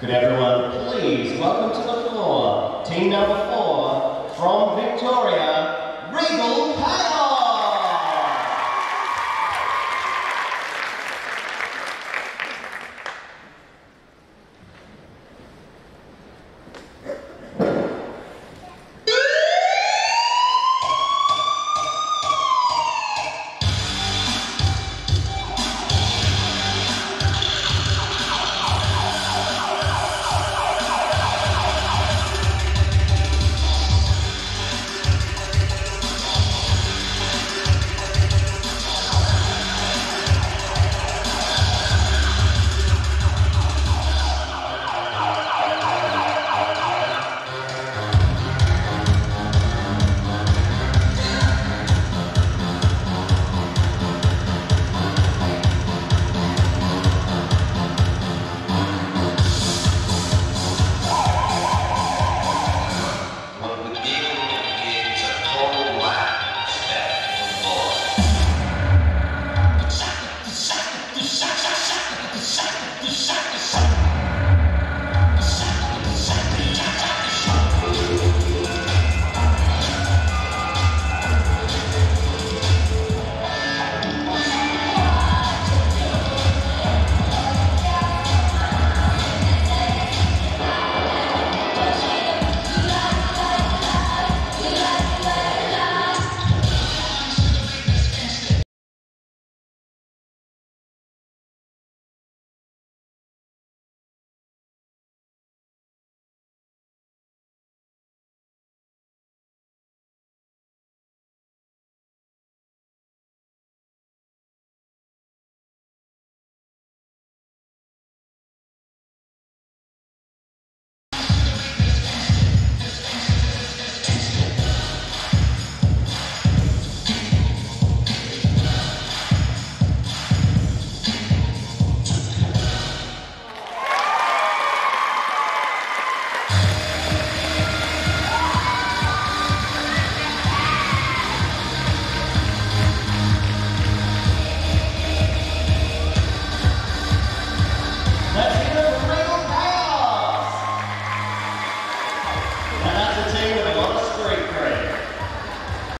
Could everyone please welcome to the floor team number four from Victoria, Regal